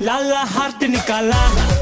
लाला heart निकाला।